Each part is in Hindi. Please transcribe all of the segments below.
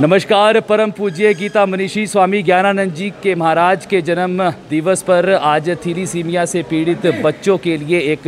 नमस्कार, परम पूज्य गीता मनीषी स्वामी ज्ञानानंद जी के महाराज के जन्म दिवस पर आज थीरी सीमिया से पीड़ित बच्चों के लिए एक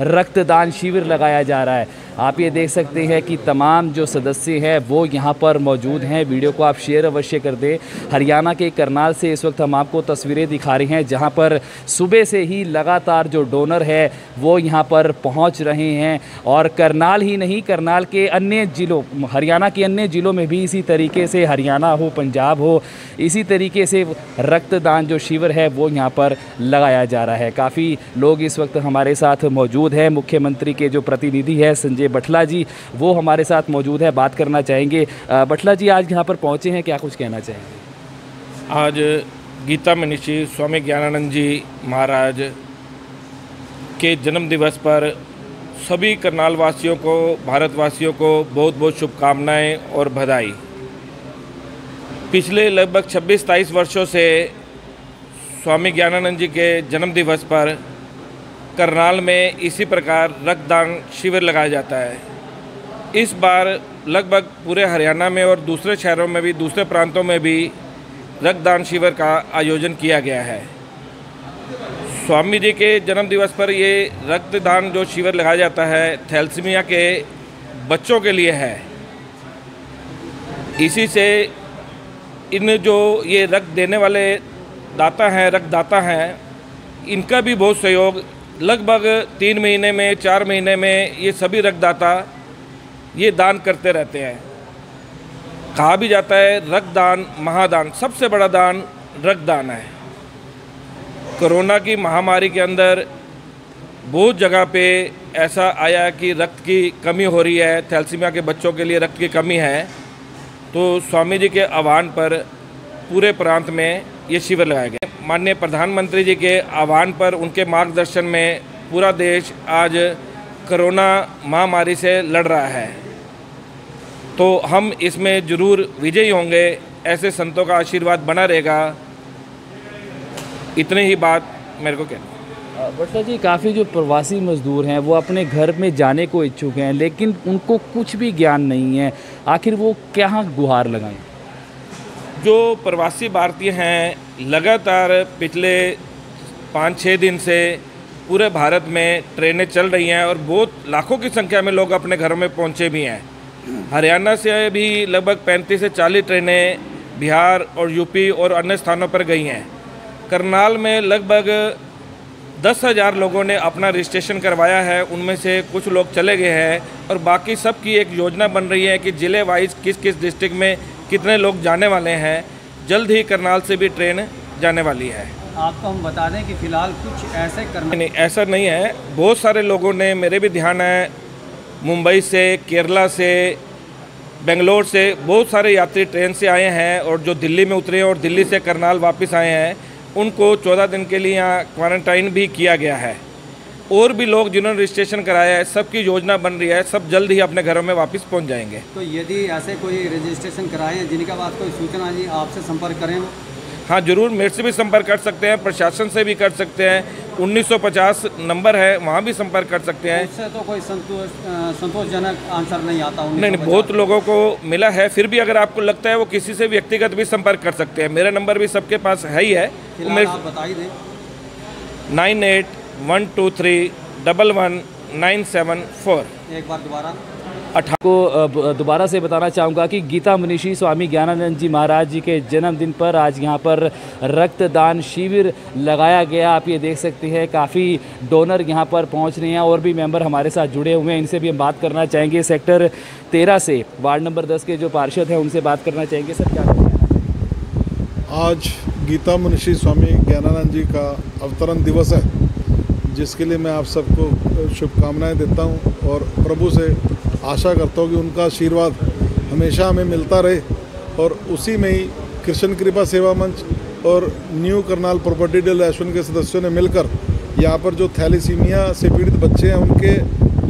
रक्तदान शिविर लगाया जा रहा है। आप ये देख सकते हैं कि तमाम जो सदस्य हैं, वो यहाँ पर मौजूद हैं। वीडियो को आप शेयर अवश्य कर दें। हरियाणा के करनाल से इस वक्त हम आपको तस्वीरें दिखा रहे हैं, जहाँ पर सुबह से ही लगातार जो डोनर है, वो यहाँ पर पहुँच रहे हैं। और करनाल ही नहीं, करनाल के अन्य ज़िलों, हरियाणा के अन्य ज़िलों में भी इसी तरीके से हरियाणा हो, पंजाब हो, इसी तरीके से रक्तदान जो शिविर है, वो यहाँ पर लगाया जा रहा है। काफ़ी लोग इस वक्त हमारे साथ मौजूद हैं। मुख्यमंत्री के जो प्रतिनिधि है, संजय बटला जी, वो हमारे साथ मौजूद है, बात करना चाहेंगे। बटला जी, आज यहाँ पर पहुँचे हैं, क्या कुछ कहना चाहेंगे? आज गीता मनीषी, स्वामी ज्ञानानंद जी महाराज के जन्म दिवस पर सभी करनाल वासियों को, भारतवासियों को बहुत बहुत शुभकामनाएँ और बधाई। पिछले लगभग 26-23 वर्षों से स्वामी ज्ञानानंद जी के जन्म दिवस पर करनाल में इसी प्रकार रक्तदान शिविर लगाया जाता है। इस बार लगभग पूरे हरियाणा में और दूसरे शहरों में भी, दूसरे प्रांतों में भी रक्तदान शिविर का आयोजन किया गया है। स्वामी जी के जन्म दिवस पर ये रक्तदान जो शिविर लगाया जाता है, थैलसीमिया के बच्चों के लिए है। इसी से इन जो ये रक्त देने वाले दाता हैं, रक्तदाता हैं, इनका भी बहुत सहयोग लगभग तीन महीने में, चार महीने में ये सभी रक्तदाता ये दान करते रहते हैं। कहा भी जाता है, रक्तदान महादान, सबसे बड़ा दान रक्तदान है। कोरोना की महामारी के अंदर बहुत जगह पे ऐसा आया कि रक्त की कमी हो रही है, थैलसीमिया के बच्चों के लिए रक्त की कमी है। तो स्वामी जी के आह्वान पर पूरे प्रांत में ये शिविर लगाए गए। माननीय प्रधानमंत्री जी के आह्वान पर उनके मार्गदर्शन में पूरा देश आज कोरोना महामारी से लड़ रहा है। तो हम इसमें ज़रूर विजयी होंगे, ऐसे संतों का आशीर्वाद बना रहेगा। इतनी ही बात मेरे को कहना बटला जी, काफ़ी जो प्रवासी मजदूर हैं, वो अपने घर में जाने को इच्छुक हैं, लेकिन उनको कुछ भी ज्ञान नहीं है। आखिर वो क्या गुहार लगाएँ? जो प्रवासी भारतीय हैं, लगातार पिछले पाँच छः दिन से पूरे भारत में ट्रेनें चल रही हैं और बहुत लाखों की संख्या में लोग अपने घरों में पहुँचे भी हैं। हरियाणा से भी लगभग 35 से 40 ट्रेनें बिहार और यूपी और अन्य स्थानों पर गई हैं। करनाल में लगभग दस हज़ार लोगों ने अपना रजिस्ट्रेशन करवाया है, उनमें से कुछ लोग चले गए हैं और बाकी सब की एक योजना बन रही है कि ज़िले वाइज किस किस डिस्ट्रिक्ट में कितने लोग जाने वाले हैं जल्द ही करनाल से भी ट्रेन जाने वाली है। आपको हम बता दें कि फ़िलहाल कुछ ऐसे करना नहीं ऐसा नहीं है। बहुत सारे लोगों ने मेरे भी ध्यान है मुंबई से केरला से बेंगलोर से बहुत सारे यात्री ट्रेन से आए हैं और जो दिल्ली में उतरे हैं और दिल्ली से करनाल वापस आए हैं उनको 14 दिन के लिए यहाँ क्वारंटाइन भी किया गया है। और भी लोग जिन्होंने रजिस्ट्रेशन कराया है सबकी योजना बन रही है सब जल्द ही अपने घरों में वापस पहुँच जाएँगे। तो यदि ऐसे कोई रजिस्ट्रेशन कराए हैं जिनके पास कोई सूचना जी आपसे संपर्क करें वो? हाँ ज़रूर मेरे से भी संपर्क कर सकते हैं प्रशासन से भी कर सकते हैं। 1950 नंबर है वहाँ भी संपर्क कर सकते हैं। उससे तो कोई संतोष संतोषजनक आंसर नहीं आता नहीं नहीं बहुत लोगों को मिला है फिर भी अगर आपको लगता है वो किसी से व्यक्तिगत भी संपर्क कर सकते हैं। मेरा नंबर भी सबके पास है ही है। बता ही दें। Nine eight one two three double one nine seven four एक बार दोबारा। अठा को दोबारा से बताना चाहूँगा कि गीता मनीषी स्वामी ज्ञानानंद जी महाराज जी के जन्मदिन पर आज यहाँ पर रक्तदान शिविर लगाया गया। आप ये देख सकते हैं काफ़ी डोनर यहाँ पर पहुँच रहे हैं और भी मेंबर हमारे साथ जुड़े हुए हैं। इनसे भी हम बात करना चाहेंगे। सेक्टर तेरह से वार्ड नंबर दस के जो पार्षद हैं उनसे बात करना चाहेंगे। सर क्या है? आज गीता मुनिषी स्वामी ज्ञानानंद जी का अवतरण दिवस है। जिसके लिए मैं आप सबको शुभकामनाएँ देता हूँ और प्रभु से आशा करता हूँ कि उनका आशीर्वाद हमेशा हमें मिलता रहे और उसी में ही कृष्ण कृपा सेवा मंच और new Karnal property deal association के सदस्यों ने मिलकर यहाँ पर जो थैलीसीमिया से पीड़ित बच्चे हैं, उनके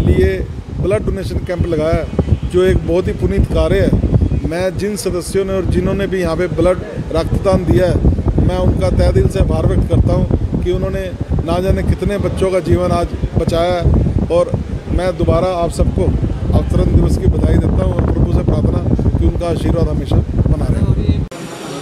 लिए ब्लड डोनेशन कैंप लगाया, जो एक बहुत ही पुनीत कार्य है। मैं जिन सदस्यों ने और जिन्होंने भी यहाँ पे ब्लड रक्तदान दिया है, मैं उनका तय दिल से आभार व्यक्त करता हूँ। कि उन्होंने ना जाने कितने बच्चों का जीवन आज बचाया और मैं दोबारा आप सबको अवतरण दिवस की बधाई देता हूँ और प्रभु से प्रार्थना कि उनका आशीर्वाद हमेशा बना रहे।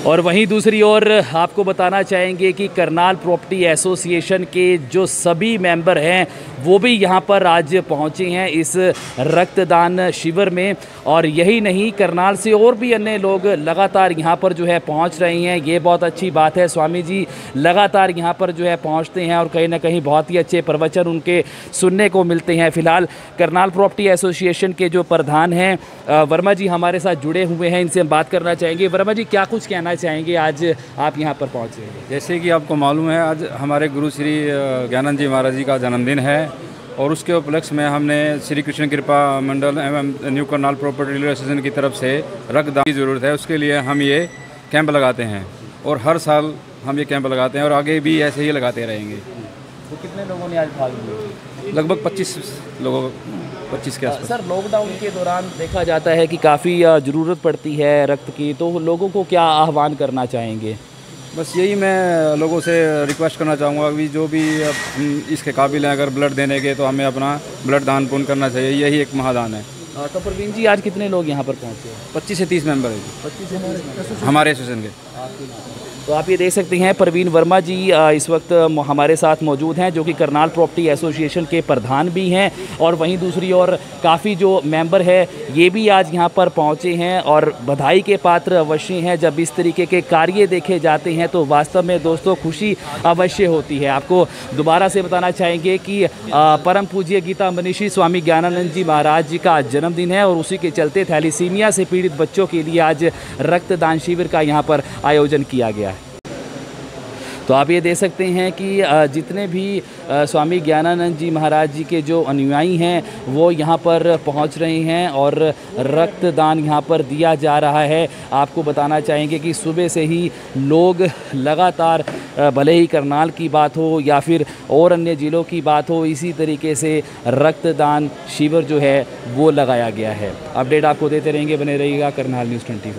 और वहीं दूसरी ओर आपको बताना चाहेंगे कि करनाल प्रॉपर्टी एसोसिएशन के जो सभी मेंबर हैं वो भी यहाँ पर आज पहुँचे हैं इस रक्तदान शिविर में। और यही नहीं, करनाल से और भी अन्य लोग लगातार यहाँ पर जो है पहुँच रहे हैं। ये बहुत अच्छी बात है, स्वामी जी लगातार यहाँ पर जो है पहुँचते हैं और कहीं ना कहीं बहुत ही अच्छे प्रवचन उनके सुनने को मिलते हैं। फ़िलहाल करनाल प्रॉपर्टी एसोसिएशन के जो प्रधान हैं वर्मा जी हमारे साथ जुड़े हुए हैं, इनसे हम बात करना चाहेंगे। वर्मा जी, क्या कुछ कहना चाहेंगे? आज आप यहाँ पर पहुँचे हैं। जैसे कि आपको मालूम है, आज हमारे गुरु श्री ज्ञानंद जी महाराज जी का जन्मदिन है। और उसके उपलक्ष्य में हमने श्री कृष्ण कृपा मंडल एवं new Karnal property railway association की तरफ़ से रक्तदान की ज़रूरत है। उसके लिए हम ये कैंप लगाते हैं और हर साल हम ये कैंप लगाते हैं और आगे भी ऐसे ही लगाते रहेंगे। तो कितने लोगों ने आज भाग लिया? लगभग 25 लोगों 25 के आसपास। सर लॉकडाउन के दौरान देखा जाता है कि काफ़ी ज़रूरत पड़ती है रक्त की तो लोगों को क्या आह्वान करना चाहेंगे? बस यही मैं लोगों से रिक्वेस्ट करना चाहूँगा कि जो भी हम इसके काबिल हैं अगर ब्लड देने के तो हमें अपना ब्लड दान पुण्य करना चाहिए। यही एक महादान है। तो प्रवीण जी आज कितने लोग यहाँ पर पहुँचे पच्चीस से तीस मेंबर है जी। पच्चीस हमारे एसोसिएशन के। तो आप ये देख सकते हैं प्रवीण वर्मा जी इस वक्त हमारे साथ मौजूद हैं, जो कि करनाल प्रॉपर्टी एसोसिएशन के प्रधान भी हैं और वहीं दूसरी ओर काफ़ी जो मेंबर है, ये भी आज यहाँ पर पहुँचे हैं और बधाई के पात्र अवश्य हैं। जब इस तरीके के कार्य देखे जाते हैं तो वास्तव में दोस्तों खुशी अवश्य होती है। आपको दोबारा से बताना चाहेंगे कि परम पूज्य गीता मनीषी स्वामी ज्ञानानंद जी महाराज जी का जन्मदिन है और उसी के चलते थैलीसीमिया से पीड़ित बच्चों के लिए आज रक्तदान शिविर का यहाँ पर आयोजन किया गया तो आप ये देख सकते हैं कि जितने भी स्वामी ज्ञानानंद जी महाराज जी के जो अनुयायी हैं, वो यहाँ पर पहुँच रहे हैं और रक्तदान यहाँ पर दिया जा रहा है। आपको बताना चाहेंगे कि सुबह से ही लोग लगातार भले ही करनाल की बात हो या फिर और अन्य ज़िलों की बात हो, इसी तरीके से रक्तदान शिविर जो है, वो लगाया गया है। अपडेट आपको देते रहेंगे, बने रहिएगा करनाल न्यूज़ ट्वेंटी